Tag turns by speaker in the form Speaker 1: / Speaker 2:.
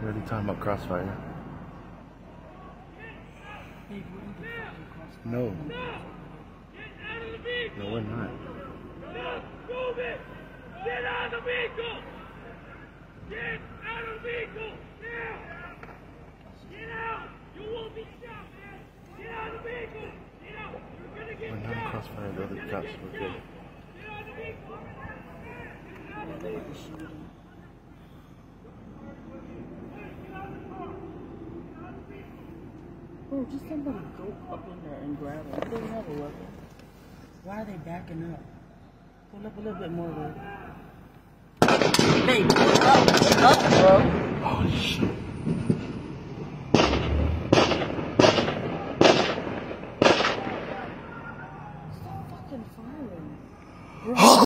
Speaker 1: We're already talking about crossfire.
Speaker 2: The.
Speaker 1: No.
Speaker 3: The!
Speaker 1: No, we're not.
Speaker 3: Stop moving! Get out of the vehicle! Get out of the vehicle! Now! Get out! You will be shot, man! Get out of the vehicle! You're
Speaker 1: We're not
Speaker 3: shot!
Speaker 1: crossfire. The other cops were good.
Speaker 3: Get out of the vehicle! Get out of the vehicle!
Speaker 2: Bro, just somebody go up in there and grab it. They don't have a weapon. Why are they backing up? Pull up a little bit more, bro. Hey, pull up, pull up, bro.
Speaker 1: Holy oh, shit. Stop fucking firing. Bro.